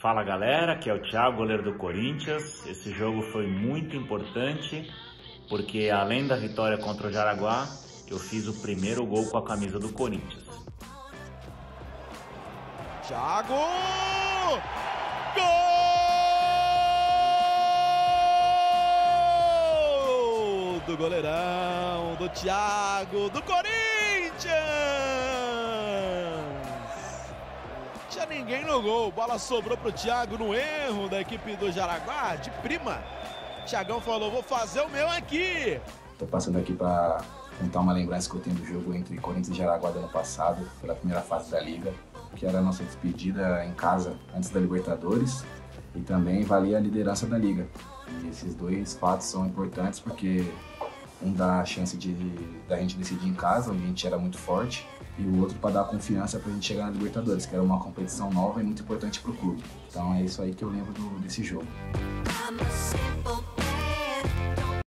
Fala galera, aqui é o Thiago, goleiro do Corinthians. Esse jogo foi muito importante porque além da vitória contra o Jaraguá, eu fiz o primeiro gol com a camisa do Corinthians. Thiago! Gol do goleirão do Thiago do Corinthians! Tinha ninguém no gol. Bola sobrou pro Thiago no erro da equipe do Jaraguá, de prima. Thiagão falou: vou fazer o meu aqui. Tô passando aqui para contar uma lembrança que eu tenho do jogo entre Corinthians e Jaraguá do ano passado, pela primeira fase da Liga, que era a nossa despedida em casa antes da Libertadores e também valia a liderança da Liga. E esses dois fatos são importantes porque um dá a chance de da gente decidir em casa, onde a gente era muito forte, e o outro para dar confiança para a gente chegar na Libertadores, que era uma competição nova e muito importante para o clube. Então é isso aí que eu lembro do, desse jogo.